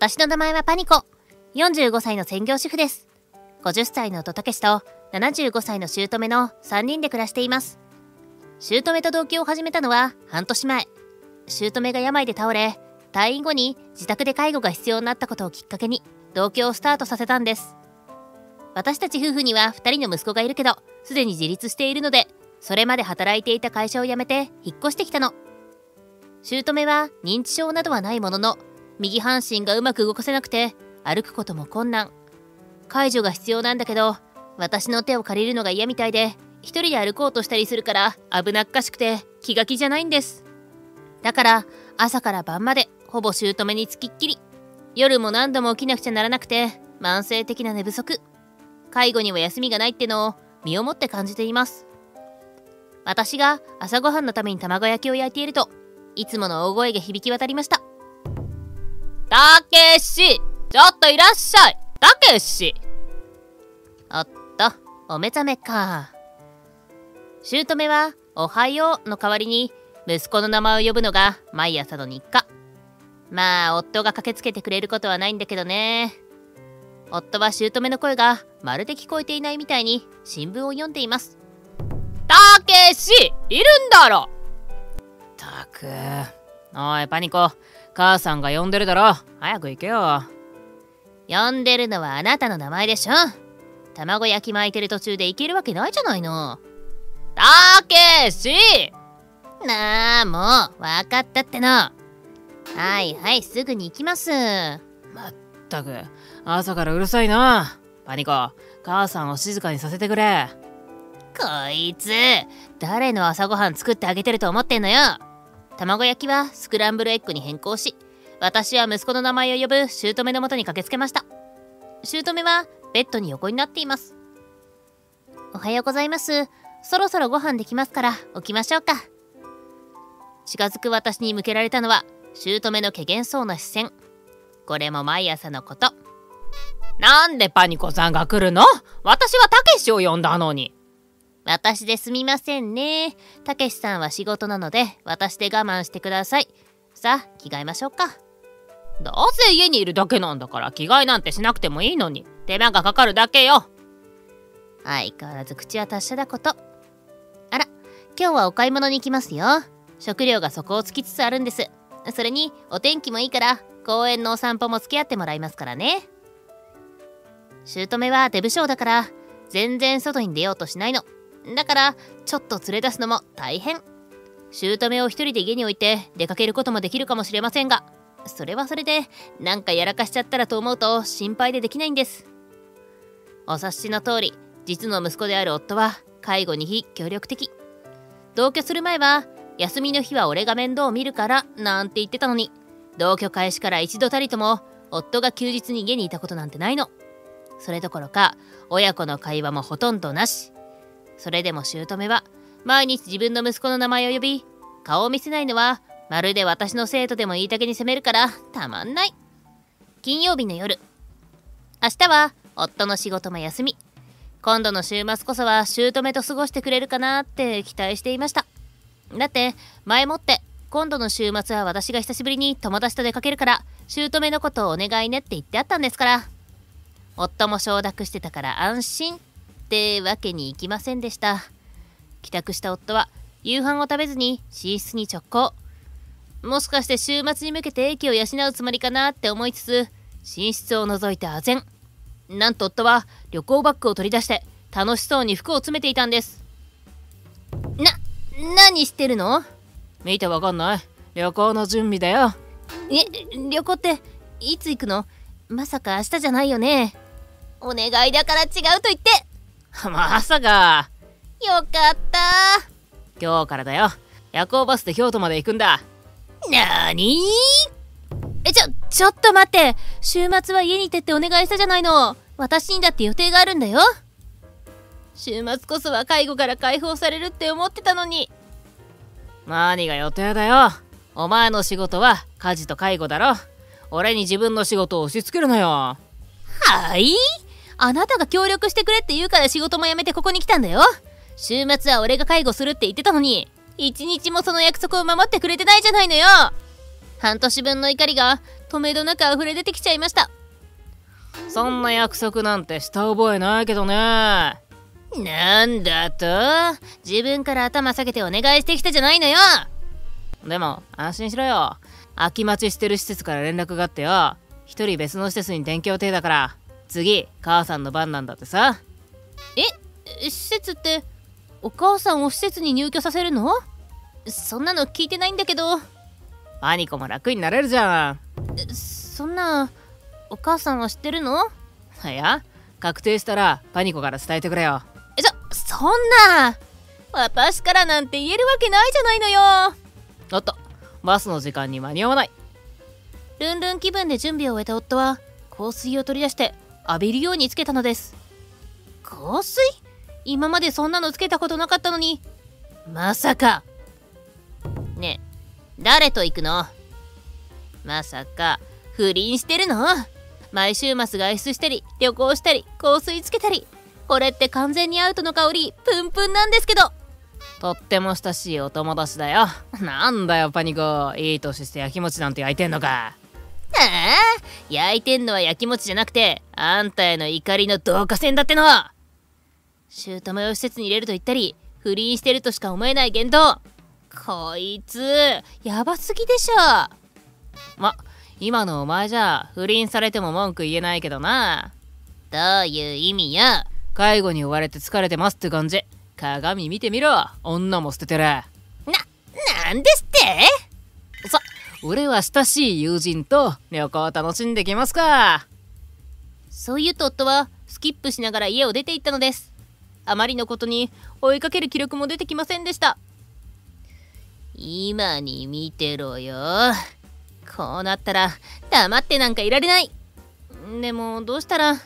私の名前はパニコ。45歳の専業主婦です。50歳の夫たけしと75歳の姑の3人で暮らしています。姑と同居を始めたのは半年前。姑が病で倒れ、退院後に自宅で介護が必要になったことをきっかけに同居をスタートさせたんです。私たち夫婦には2人の息子がいるけど、すでに自立しているので、それまで働いていた会社を辞めて引っ越してきたの。姑は認知症などはないものの、右半身がうまく動かせなくて、歩くことも困難。介助が必要なんだけど、私の手を借りるのが嫌みたいで、一人で歩こうとしたりするから危なっかしくて気が気じゃないんです。だから、朝から晩までほぼ姑につきっきり。夜も何度も起きなくちゃならなくて、慢性的な寝不足。介護には休みがないってのを身をもって感じています。私が朝ごはんのために卵焼きを焼いていると、いつもの大声が響き渡りました。たけしちょっといらっしゃいたけしおっと、お目覚めか。姑は、おはようの代わりに、息子の名前を呼ぶのが毎朝の日課。まあ、夫が駆けつけてくれることはないんだけどね。夫は姑の声がまるで聞こえていないみたいに新聞を読んでいます。たけしいるんだろたくおいパニコ母さんが呼んでるだろ。早く行けよ。呼んでるのはあなたの名前でしょ。卵焼き巻いてる途中で行けるわけないじゃないの。たけし。なあもう分かったっての。はいはいすぐに行きます。まったく。朝からうるさいな。パニコ。母さんを静かにさせてくれ。こいつ誰の朝ごはん作ってあげてると思ってんのよ卵焼きはスクランブルエッグに変更し私は息子の名前を呼ぶ姑のもとに駆けつけました。姑はベッドに横になっています。おはようございます。そろそろご飯できますから起きましょうか。近づく私に向けられたのは姑の怪げそうな視線。これも毎朝のこと。なんでパニコさんが来るの？私はたけしを呼んだのに。私ですみませんね。たけしさんは仕事なので、私で我慢してください。さあ、着替えましょうか。どうせ家にいるだけなんだから着替えなんてしなくてもいいのに、手間がかかるだけよ。相変わらず口は達者だこと。あら、今日はお買い物に行きますよ。食料が底をつきつつあるんです。それに、お天気もいいから、公園のお散歩も付き合ってもらいますからね。姑はデブ症だから、全然外に出ようとしないの。だから、ちょっと連れ出すのも大変。姑を一人で家に置いて出かけることもできるかもしれませんが、それはそれで、なんかやらかしちゃったらと思うと心配でできないんです。お察しの通り、実の息子である夫は介護に非協力的。同居する前は、休みの日は俺が面倒を見るから、なんて言ってたのに、同居開始から一度たりとも、夫が休日に家にいたことなんてないの。それどころか、親子の会話もほとんどなし。それでも姑は毎日自分の息子の名前を呼び顔を見せないのはまるで私の生徒でも言いたげに責めるからたまんない。金曜日の夜明日は夫の仕事も休み。今度の週末こそは姑と過ごしてくれるかなって期待していました。だって前もって今度の週末は私が久しぶりに友達と出かけるから姑のことをお願いねって言ってあったんですから。夫も承諾してたから安心。ってわけにいきませんでした。帰宅した夫は夕飯を食べずに寝室に直行。もしかして週末に向けて駅を養うつもりかなって思いつつ寝室を覗いて唖然。なんと夫は旅行バッグを取り出して楽しそうに服を詰めていたんです。な何してるの？見てわかんない。旅行の準備だよ。え旅行っていつ行くの？まさか明日じゃないよね。お願いだから違うと言って まさか。よかった今日からだよ。夜行バスで京都まで行くんだ。なーに？え、ちょ、ちょっと待って。週末は家にいてってお願いしたじゃないの。私にだって予定があるんだよ。週末こそは介護から解放されるって思ってたのに。何が予定だよ。お前の仕事は家事と介護だろ。俺に自分の仕事を押し付けるなよ。はい？あなたが協力してくれって言うから仕事も辞めてここに来たんだよ。週末は俺が介護するって言ってたのに、一日もその約束を守ってくれてないじゃないのよ。半年分の怒りが止めどなく溢れ出てきちゃいました。そんな約束なんてした覚えないけどね。なんだと？自分から頭下げてお願いしてきたじゃないのよ。でも安心しろよ。空き待ちしてる施設から連絡があってよ。一人別の施設に転居予定だから次母さんの番なんだってさ。え施設ってお母さんを施設に入居させるの？そんなの聞いてないんだけど。パニコも楽になれるじゃん。そんなお母さんは知ってるの？いや確定したらパニコから伝えてくれよ。そそんな私からなんて言えるわけないじゃないのよ。おっとバスの時間に間に合わない。ルンルン気分で準備を終えた夫は香水を取り出して浴びるようにつけたのです。香水？今までそんなのつけたことなかったのに。まさか。ねえ誰と行くの？まさか。不倫してるの？毎週末外出したり旅行したり香水つけたり。これって完全にアウトの香りプンプンなんですけど。とっても親しいお友達だよ。なんだよパニコ。いい年して焼きもちなんて焼いてんのか。ああ焼いてんのは焼きもちじゃなくてあんたへの怒りの導火線だっての。姑を施設に入れると言ったり不倫してるとしか思えない言動。こいつやばすぎでしょ。ま今のお前じゃ不倫されても文句言えないけどな。どういう意味や介護に追われて疲れてますって感じ。鏡見てみろ。女も捨ててる。ななんですって？さ俺は親しい友人と旅行を楽しんできますか。そう言うと夫はスキップしながら家を出て行ったのです。あまりのことに追いかける気力も出てきませんでした。今に見てろよ。こうなったら黙ってなんかいられない。でもどうしたら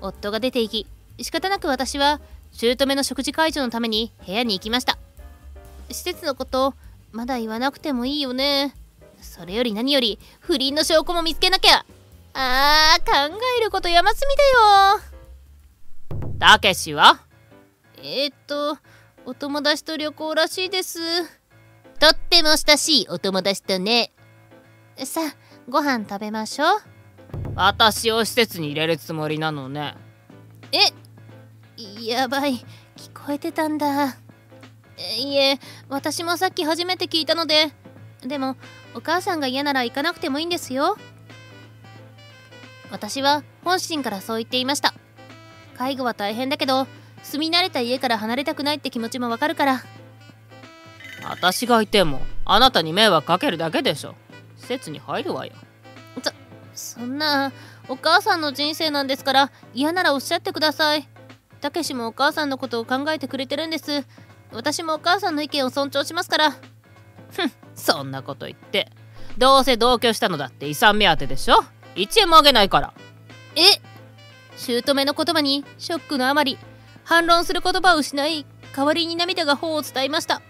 夫が出て行き仕方なく私は姑の食事会場のために部屋に行きました。施設のことまだ言わなくてもいいよね。それより何より不倫の証拠も見つけなきゃ。あー考えること山積みだよ。たけしは？えー、っとお友達と旅行らしいです。とっても親しいお友達とね。さあご飯食べましょう。私を施設に入れるつもりなのね。えやばい。聞こえてたんだ。いえ私もさっき初めて聞いたのででもお母さんが嫌なら行かなくてもいいんですよ。私は本心からそう言っていました。介護は大変だけど住み慣れた家から離れたくないって気持ちもわかるから。私がいてもあなたに迷惑かけるだけでしょ。施設に入るわよ。そんなお母さんの人生なんですから嫌ならおっしゃってください。たけしもお母さんのことを考えてくれてるんです。私もお母さんの意見を尊重しますからそんなこと言って。どうせ同居したのだって遺産目当てでしょ？1円もあげないから。え？姑の言葉にショックのあまり反論する言葉を失い代わりに涙が頬を伝いました。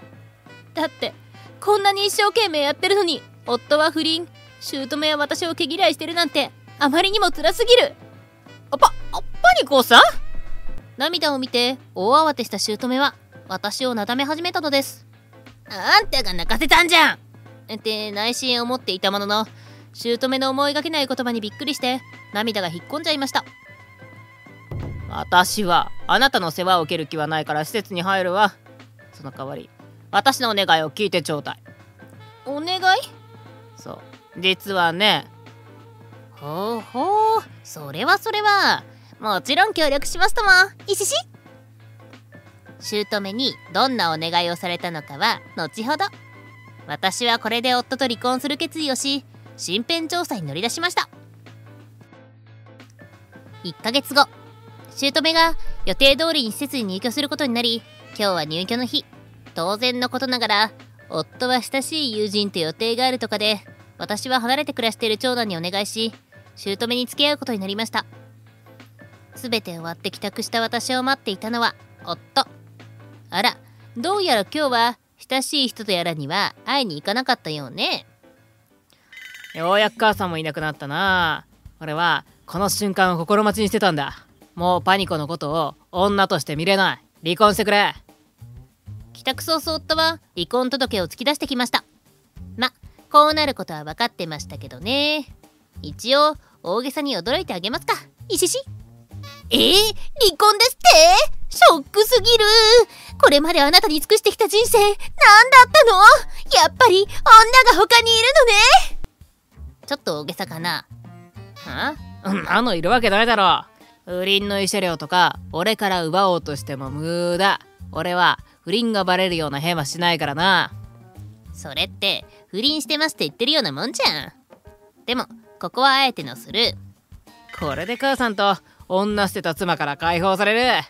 だってこんなに一生懸命やってるのに夫は不倫姑は私を毛嫌いしてるなんてあまりにも辛すぎる。あパあパニコさん？涙を見て大慌てした姑は私をなだめ始めたのですあんたが泣かせたんじゃん。って内心思っていたものの姑の思いがけない言葉にびっくりして涙が引っ込んじゃいました。私はあなたの世話を受ける気はないから施設に入るわ。その代わり私のお願いを聞いてちょうだい。お願い？そう。実はね。ほうほう。それはそれは。もちろん協力しますとも。いしし姑にどんなお願いをされたのかは後ほど。私はこれで夫と離婚する決意をし身辺調査に乗り出しました。1ヶ月後姑が予定通りに施設に入居することになり今日は入居の日。当然のことながら夫は親しい友人と予定があるとかで私は離れて暮らしている長男にお願いし姑に付き合うことになりました。全て終わって帰宅した私を待っていたのは夫。あらどうやら今日は親しい人とやらには会いに行かなかったようね。ようやく母さんもいなくなったな。俺はこの瞬間を心待ちにしてたんだ。もうパニコのことを女として見れない。離婚してくれ。帰宅早々夫は離婚届を突き出してきました。まこうなることは分かってましたけどね。一応大げさに驚いてあげますか。いししえー、離婚ですって？ショックすぎる。これまであなたに尽くしてきた人生何だったの？やっぱり女が他にいるのね。ちょっと大げさかな。はんなのいるわけないだろ。不倫の慰謝料とか俺から奪おうとしても無駄。俺は不倫がバレるような変はしないからな。それって不倫してますって言ってるようなもんじゃん。でもここはあえてのスルーこれで母さんと女捨てた妻から解放される。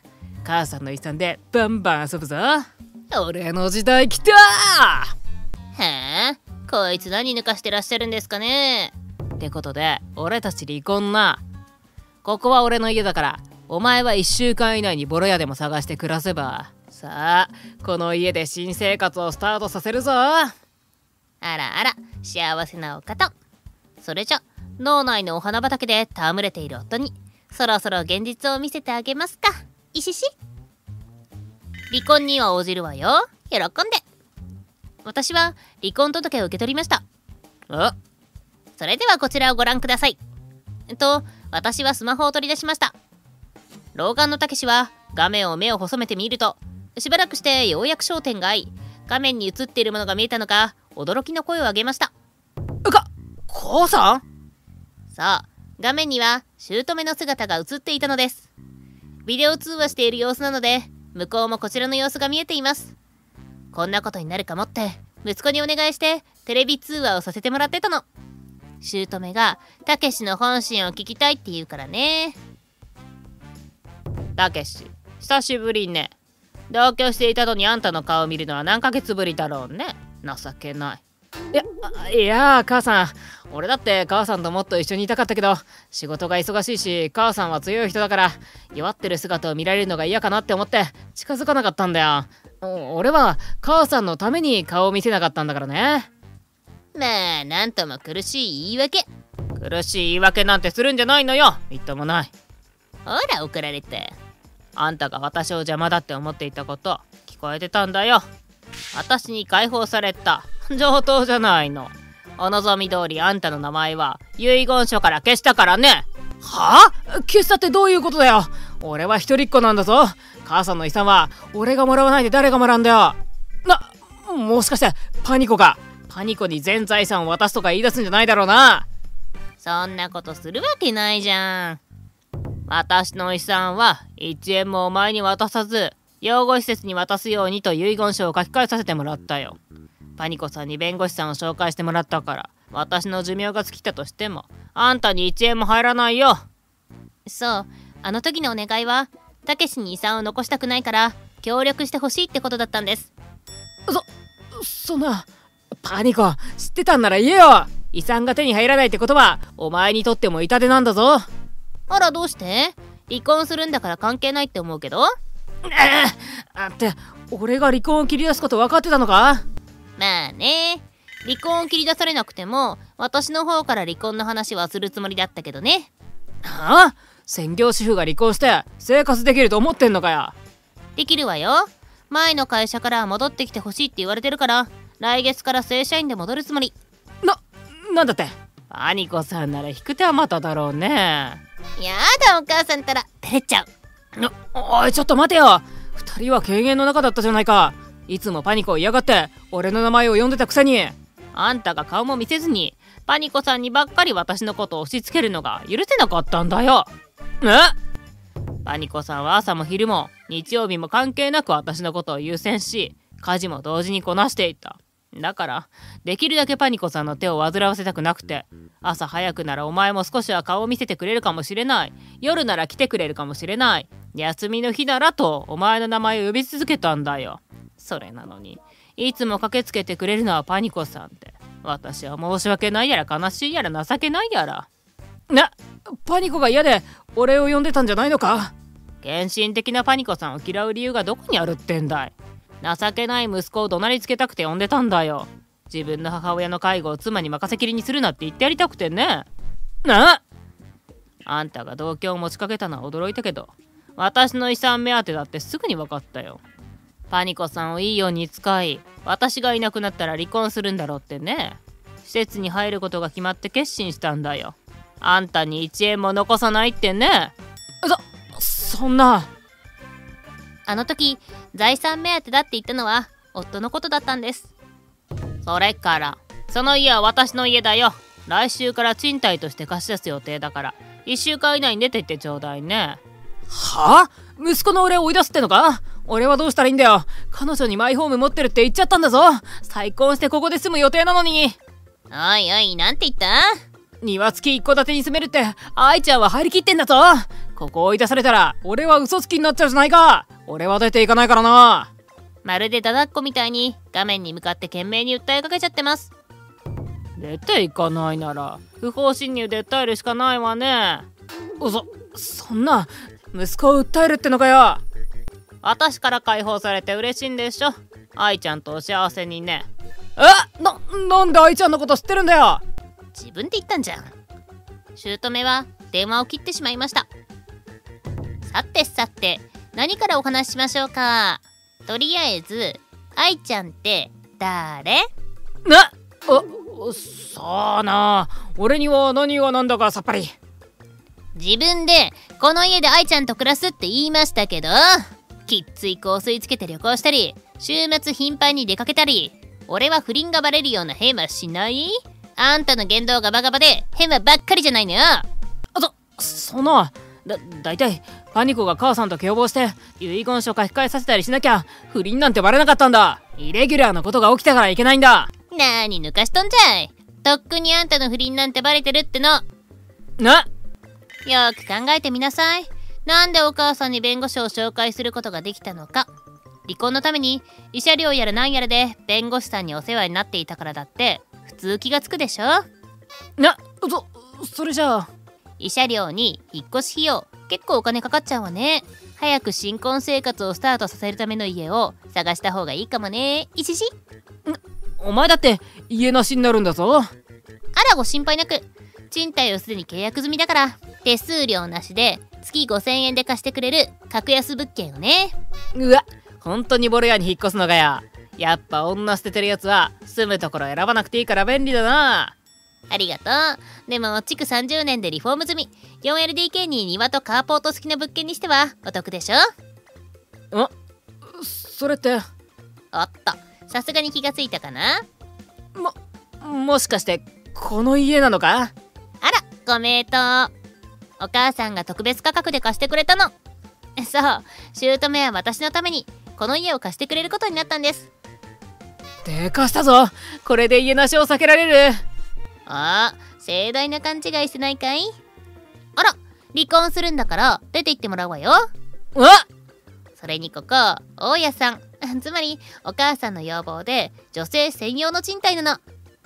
母さんの遺産でバンバン遊ぶぞ。俺の時代来た。へえこいつ何抜かしてらっしゃるんですかね。ってことで俺たち離婚な。ここは俺の家だからお前は1週間以内にボロ屋でも探して暮らせば。さあこの家で新生活をスタートさせるぞ。あらあら幸せなお方。それじゃ脳内のお花畑で戯れている夫にそろそろ現実を見せてあげますか。石し離婚には応じるわよ。喜んで。私は離婚届を受け取りました。あそれではこちらをご覧ください。と私はスマホを取り出しました。老眼のたけしは画面を目を細めてみるとしばらくしてようやく焦点が合い画面に映っているものが見えたのか驚きの声を上げました。か母さん？さあ画面には姑の姿が映っていたのです。ビデオ通話している様子なので向こうもこちらの様子が見えています。こんなことになるかもって息子にお願いしてテレビ通話をさせてもらってたの。姑がたけしの本心を聞きたいって言うからね。たけし久しぶりね。同居していたのにあんたの顔を見るのは何ヶ月ぶりだろうね。情けない。いやいや母さん。俺だって母さんともっと一緒にいたかったけど仕事が忙しいし母さんは強い人だから弱ってる姿を見られるのが嫌かなって思って近づかなかったんだよ。俺は母さんのために顔を見せなかったんだからね。まあなんとも苦しい言い訳。苦しい言い訳なんてするんじゃないのよ。みっともない。ほら怒られて。あんたが私を邪魔だって思っていたこと聞こえてたんだよ。私に解放された上等じゃないの。お望み通りあんたの名前は遺言書から消したからね。は？あ消したってどういうことだよ。俺は一人っ子なんだぞ。母さんの遺産は俺がもらわないで誰がもらうんだよ。なもしかしてパニコが。パニコに全財産を渡すとか言い出すんじゃないだろうな。そんなことするわけないじゃん。私の遺産は1円もお前に渡さず養護施設に渡すようにと遺言書を書き換えさせてもらったよ。パニコさんに弁護士さんを紹介してもらったから私の寿命が尽きたとしてもあんたに1円も入らないよ。そうあの時のお願いはたけしに遺産を残したくないから協力してほしいってことだったんです。そそんなパニコ知ってたんなら言えよ。遺産が手に入らないってことはお前にとっても痛手なんだぞ。あらどうして？離婚するんだから関係ないって思うけど？あって俺が離婚を切り出すこと分かってたのか？まあね。離婚を切り出されなくても私の方から離婚の話はするつもりだったけどね。はあ専業主婦が離婚して生活できると思ってんのかよできるわよ。前の会社から戻ってきてほしいって言われてるから来月から正社員で戻るつもり。ななんだって？パニコさんなら引く手あまただろうね。やだお母さんたら照れちゃうおいちょっと待てよ2人は軽減の中だったじゃないかいつもパニコを嫌がって俺の名前を呼んでたくせに。あんたが顔も見せずにパニコさんにばっかり私のことを押し付けるのが許せなかったんだよ。え？パニコさんは朝も昼も日曜日も関係なく私のことを優先し家事も同時にこなしていった。だからできるだけパニコさんの手を煩わせたくなくて朝早くならお前も少しは顔を見せてくれるかもしれない。夜なら来てくれるかもしれない。休みの日ならとお前の名前を呼び続けたんだよ。それなのに。いつも駆けつけてくれるのはパニコさんって。私は申し訳ないやら悲しいやら情けないやら。なパニコが嫌で俺を呼んでたんじゃないのか？献身的なパニコさんを嫌う理由がどこにあるってんだい？情けない息子を怒鳴りつけたくて呼んでたんだよ。自分の母親の介護を妻に任せきりにするなって言ってやりたくてね。な？あんたが同居を持ちかけたのは驚いたけど私の遺産目当てだってすぐに分かったよパニコさんをいいように使い私がいなくなったら離婚するんだろうってね。施設に入ることが決まって決心したんだよ。あんたに1円も残さないってね。そそんな。あの時財産目当てだって言ったのは夫のことだったんです。それからその家は私の家だよ。来週から賃貸として貸し出す予定だから。1週間以内に出てってちょうだいね。はあ？息子の俺を追い出すってのか？俺はどうしたらいいんだよ。彼女にマイホーム持ってるって言っちゃったんだぞ。再婚してここで住む予定なのに。おいおいなんて言った？庭付き一戸建てに住めるって愛ちゃんは入りきってんだぞ。ここ追い出されたら俺は嘘つきになっちゃうじゃないか。俺は出ていかないからな。まるでだだっこみたいに画面に向かって懸命に訴えかけちゃってます。出ていかないなら不法侵入で訴えるしかないわね。そそんな息子を訴えるってのかよ私から解放されて嬉しいんでしょ？愛ちゃんとお幸せにね。え？ななんで愛ちゃんのこと知ってるんだよ？自分で言ったんじゃん。姑は電話を切ってしまいました。さてさて何からお話ししましょうか？とりあえず愛ちゃんって誰？なあさあな。俺には何が何だかさっぱり。自分でこの家で愛ちゃんと暮らすって言いましたけどきっつい香水つけて旅行したり週末頻繁に出かけたり俺は不倫がバレるような変はしない？あんたの言動がバカバで変はばっかりじゃないのよ。あそそのだ大体パニコが母さんと共謀して遺言書書き換えさせたりしなきゃ不倫なんてバレなかったんだ。イレギュラーなことが起きたからいけないんだ。なーに抜かしとんじゃい？とっくにあんたの不倫なんてバレてるっての。な？よく考えてみなさいなんでお母さんに弁護士を紹介することができたのか。離婚のために慰謝料やら何やらで弁護士さんにお世話になっていたからだって普通気がつくでしょ？なそそれじゃあ。慰謝料に引っ越し費用結構お金かかっちゃうわね。早く新婚生活をスタートさせるための家を探した方がいいかもね。いししお前だって家なしになるんだぞ。あらご心配なく。賃貸をすでに契約済みだから手数料なしで月5000円で貸してくれる格安物件をね。うわ。本当にボロ屋に引っ越すのかよ。やっぱ女捨ててるやつは住むところ選ばなくていいから便利だな。ありがとう。でも築30年でリフォーム済み。4LDK に庭とカーポート付きの物件にしてはお得でしょ？あそれって。おっと。さすがに気がついたかな？ももしかしてこの家なのか？あらご名答お母さんが特別価格で貸してくれたの。そう姑は私のためにこの家を貸してくれることになったんです。でかしたぞ。これで家なしを避けられる。ああ盛大な勘違いしてないかい？あら離婚するんだから出て行ってもらうわよ。わ！それにここ大家さん。つまりお母さんの要望で女性専用の賃貸なの。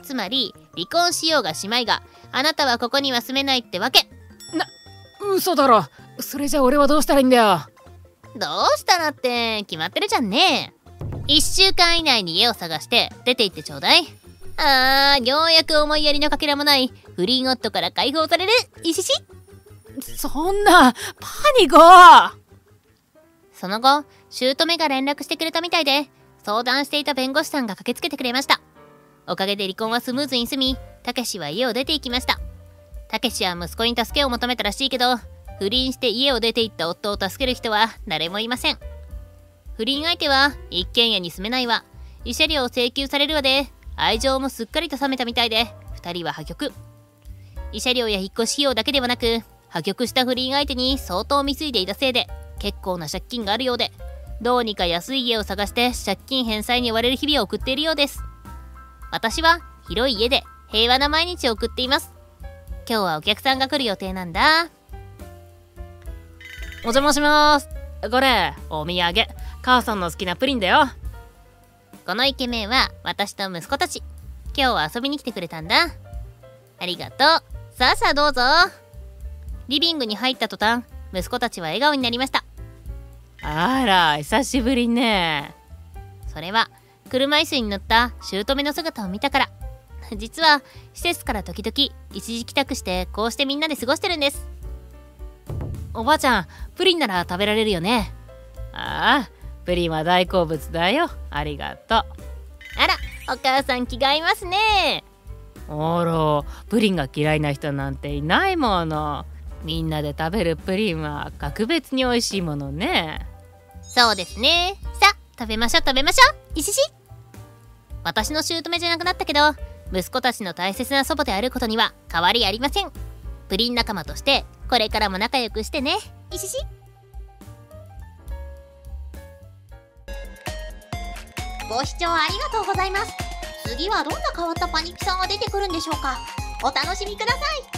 つまり離婚しようがしまいがあなたはここには住めないってわけ。な嘘だろ。それじゃ俺はどうしたらいいんだよ。どうしたらって決まってるじゃんね。1週間以内に家を探して出て行ってちょうだい。あーようやく思いやりのかけらもない不倫夫から解放される。いしし。そんなパニコその後姑が連絡してくれたみたいで相談していた弁護士さんが駆けつけてくれました。おかげで離婚はスムーズに済みたけしは家を出て行きましたたけしは息子に助けを求めたらしいけど不倫して家を出て行った夫を助ける人は誰もいません。不倫相手は一軒家に住めないわ。慰謝料を請求されるわで愛情もすっかりと冷めたみたいで2人は破局。慰謝料や引っ越し費用だけではなく破局した不倫相手に相当貢いでいたせいで結構な借金があるようでどうにか安い家を探して借金返済に追われる日々を送っているようです。私は広い家で平和な毎日を送っています。今日はお客さんが来る予定なんだ。お邪魔します。これお土産。母さんの好きなプリンだよ。このイケメンは私と息子たち。今日は遊びに来てくれたんだ。ありがとう。さあさあどうぞ。リビングに入った途端息子たちは笑顔になりました。あら久しぶりね。それは車椅子に乗った姑の姿を見たから 実は施設から時々一時帰宅してこうしてみんなで過ごしてるんです。おばあちゃんプリンなら食べられるよね。ああプリンは大好物だよ。ありがとう。あらお母さん気が合いますね。あらプリンが嫌いな人なんていないもの。みんなで食べるプリンは格別に美味しいものね。そうですね。さあ食べましょう食べましょう。いしし。私の姑じゃなくなったけど息子たちの大切な祖母であることには変わりありません。プリン仲間としてこれからも仲良くしてね。いししご視聴ありがとうございます。次はどんな変わったパニックさんが出てくるんでしょうか。お楽しみください。